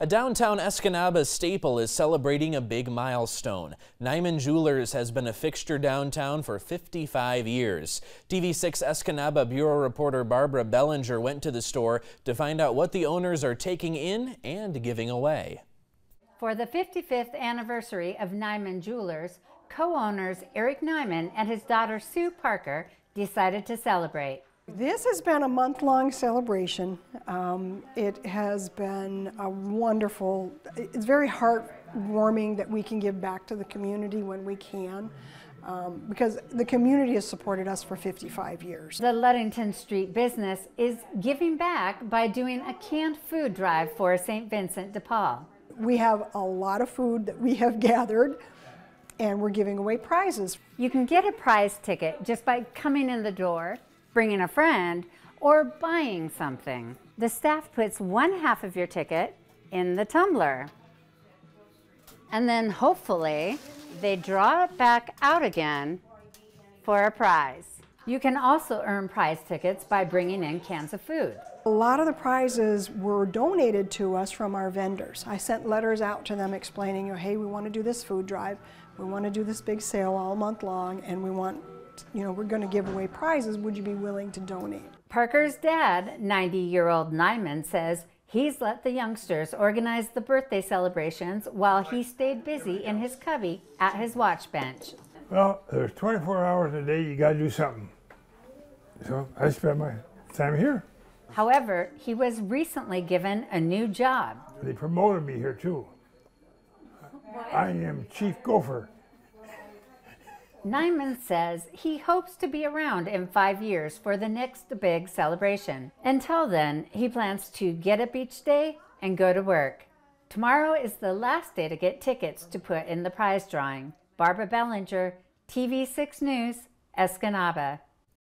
A downtown Escanaba staple is celebrating a big milestone. Nyman Jewelers has been a fixture downtown for 55 years. TV6 Escanaba Bureau reporter Barbara Bellinger went to the store to find out what the owners are taking in and giving away. For the 55th anniversary of Nyman Jewelers, co-owners Eric Nyman and his daughter Sue Parker decided to celebrate. This has been a month-long celebration. Um, it has been a wonderful, it's very heartwarming that we can give back to the community when we can. Um, because the community has supported us for 55 years. The Ludington Street business is giving back by doing a canned food drive for St. Vincent de Paul. We have a lot of food that we have gathered and we're giving away prizes. You can get a prize ticket just by coming in the door bringing a friend, or buying something. The staff puts one half of your ticket in the tumbler. And then hopefully they draw it back out again for a prize. You can also earn prize tickets by bringing in cans of food. A lot of the prizes were donated to us from our vendors. I sent letters out to them explaining, "You, hey, we want to do this food drive, we want to do this big sale all month long, and we want you know, we're going to give away prizes. Would you be willing to donate? Parker's dad, 90 year old Nyman, says he's let the youngsters organize the birthday celebrations while he stayed busy in his cubby at his watch bench. Well, there's 24 hours a day, you got to do something. So I spend my time here. However, he was recently given a new job. They promoted me here too. I am chief gopher. Nyman says he hopes to be around in five years for the next big celebration. Until then, he plans to get up each day and go to work. Tomorrow is the last day to get tickets to put in the prize drawing. Barbara Bellinger, TV6 News, Escanaba.